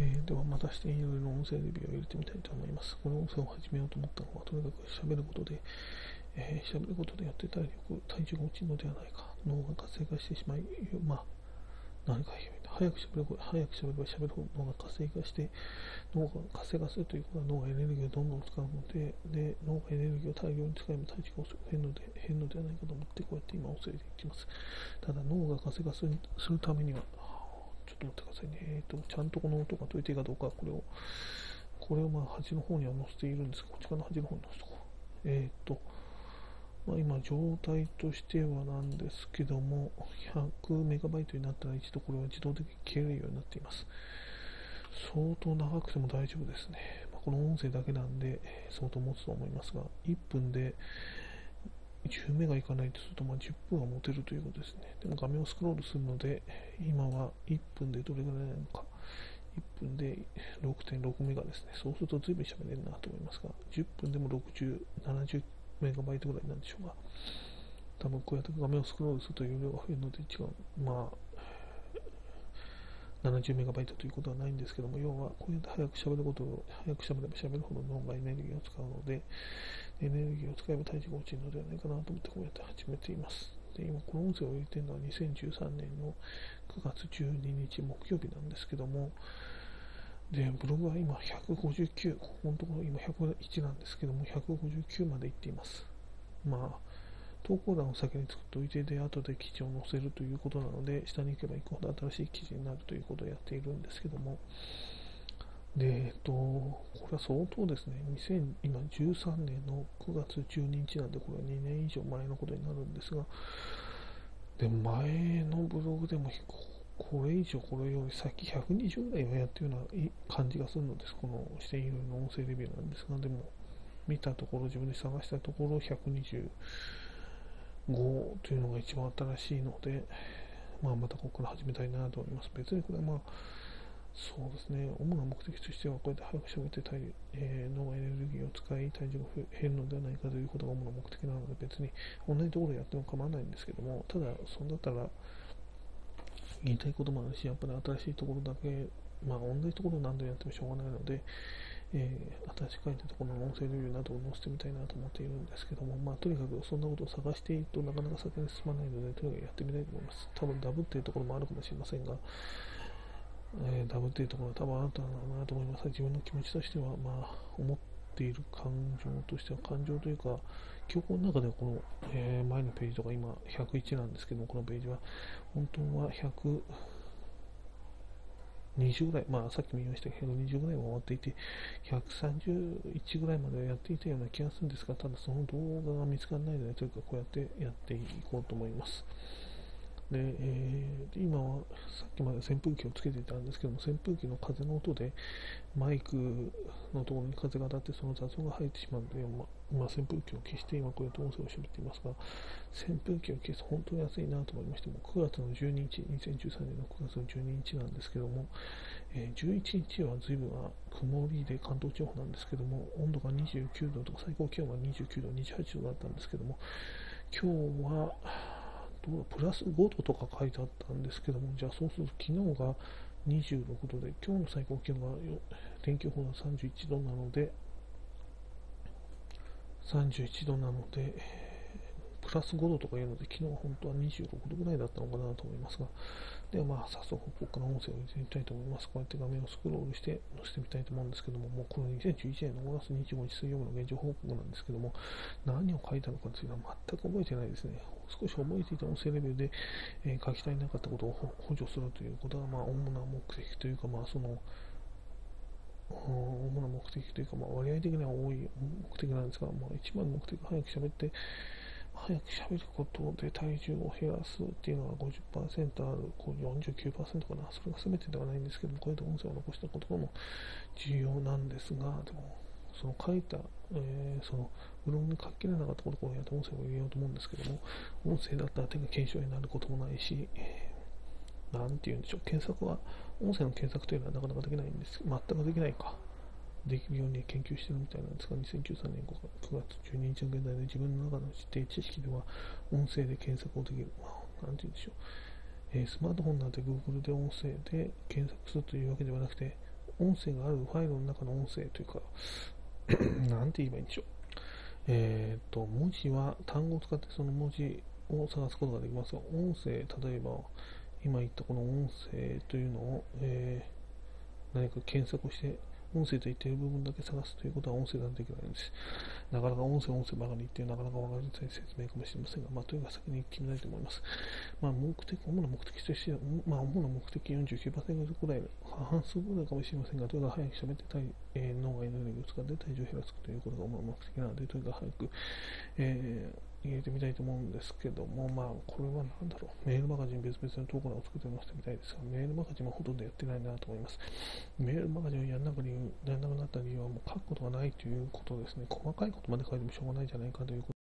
えー、ではまたしていろいろ音声レビューを入れてみたいと思います。この音声を始めようと思ったのは、とにかく喋ることで、えー、喋ることでやって体力、体重が落ちるのではないか、脳が活性化してしまい、まあ、何か早く喋る早く喋れば喋るほど脳が活性化して脳が活性化するということは脳がエネルギーをどんどん使うのでで脳がエネルギーを大量に使えば体重が変ので変のではないかと思ってこうやって今教えていきますただ脳が活性化するためにはちょっと待ってくださいね。えっ、ー、とちゃんとこの音が解いていいかどうかこれをこれをまあ端の方には載せているんですがこっち側の端の方に載せとこうえっ、ー、とまあ、今状態としてはなんですけども 100MB になったら一度これは自動的に消えるようになっています。相当長くても大丈夫ですね、まあ、この音声だけなんで相当持つと思いますが1分で10メガいかないとするとまあ10分は持てるということですね。でも画面をスクロールするので今は1分でどれぐらいなのか。1分で6.6メガですね。そうすると随分喋れるなと思いますが10分でも60、70メガバイトぐらいなんでしょうが、多分こうやって画面をスクロールすると容量が増えるので、一番、まあ、70メガバイトということはないんですけども、要はこうやって早く喋ることを、早く喋れば喋るほど脳がエネルギーを使うので、エネルギーを使えば体重が落ちるのではないかなと思ってこうやって始めています。で、今この音声を入れているのは2013年の9月12日木曜日なんですけども、で、ブログは今159、ここのところ今101なんですけども、159までいっています。まあ、投稿欄を先に作っておいて、で、後で記事を載せるということなので、下に行けば行くほど新しい記事になるということをやっているんですけども、で、えっと、これは相当ですね、2013年の9月12日なんで、これは2年以上前のことになるんですが、で、前のブログでもこれ以上これより先120ぐらいはやってるような感じがするのです。このしているの音声レビューなんですが、でも見たところ、自分で探したところ120 5というのが一番新しいので、まあ、またここから始めたいなと思います。別にこれはまあ、そうですね、主な目的としては、こうやって早く喋って体、えー、脳エネルギーを使い、体重が減るのではないかということが主な目的なので、別に同じところでやっても構わないんですけども、ただ、そんだったら、言いたいこともあるし、やっぱり新しいところだけ、まあ、同じところを何度やってもしょうがないので、えー、新しく書いたところの音声レビューなどを載せてみたいなと思っているんですけども、まあ、とにかくそんなことを探しているとなかなか先に進まないので、とにかくやってみたいと思います。多分ダブっているところもあるかもしれませんが、えー、ダブっているところは多分あったなと思います。自分の気持ちとしては、まあ、思っている感情としては、感情というか、記憶の中ではこの、えー、前のページとか今101なんですけども、このページは本当は100 20ぐらい、まあさっきも言いましたけど、120ぐらいは終わっていて、131ぐらいまではやっていたような気がするんですが、ただその動画が見つからないので、というかこうやってやっていこうと思います。で、えー、今はさっきまで扇風機をつけていたんですけども、扇風機の風の音でマイクのところに風が当たってその雑音が入ってしまうので、ままあ、扇風機を消して今こうやって音声を喋っていますが、扇風機を消す本当に安いなと思いましても、9月の12日、2013年の9月の12日なんですけども、えー、11日は随分曇りで関東地方なんですけども、温度が29度とか最高気温が29度、28度だったんですけども、今日は、プラス5度とか書いてあったんですけども、じゃあそうすると昨日が26度で、今日の最高気温が天気予報が31度なので、31度なので、プラス5度とかいうので、昨日は本当は26度ぐらいだったのかなと思いますが、ではまあ早速ここから音声を入れてみたいと思います。こうやって画面をスクロールして載せてみたいと思うんですけども、もうこの2011年の5月25日水曜日の現状報告なんですけども、何を書いたのかについては全く覚えてないですね。少し覚えていた音声レベルで、えー、書き足りなかったことを補助するということは、まあ主な目的というか、まあその、主な目的というか、まあ、割合的には多い目的なんですが、まあ、一番の目的は早く喋って、早く喋ることで体重を減らすっていうのが50%ある、こう49%かな、それが全てではないんですけども、こうやって音声を残したことも重要なんですが、でも、その書いた、えー、そのブログに書ききれなかったことをやって音声を入れようと思うんですけども、音声だったら手が検証になることもないし、えー、なんて言うんでしょう、検索は、音声の検索というのはなかなかできないんです、全くできないか。できるように研究してるみたいなんですが、2013年9月12日の現在で自分の中の知って知識では、音声で検索をできる。まあ、なんて言うんでしょう。えー、スマートフォンなんて Google で音声で検索するというわけではなくて、音声があるファイルの中の音声というか、なんて言えばいいんでしょう。えっ、と、文字は単語を使ってその文字を探すことができますが、音声、例えば、今言ったこの音声というのを、えー、何か検索して音声と言っている部分だけ探すということは音声なんできないんです。なかなか音声、音声ばかり言ってなかなか分かりづらい説明かもしれませんが、まあ、とにか先に決めないと思います。まあ、目的、主な目的としては、まあ、主な目的49%くらい、半数ぐらいかもしれませんが、とにかく早く喋ってたい、えー、脳がエネルギーを使って体重を減らすということが主な目的なので、とにかく早く、えー入れてみたいと思うんですけども、まあ、これは何だろう、メールマガジン別々の投稿欄を作って載せてみたいですが、メールマガジンもほとんどやってないなと思います。メールマガジンをやんなくやらなくなった理由は、もう書くことがないということですね。細かいことまで書いてもしょうがないじゃないかということ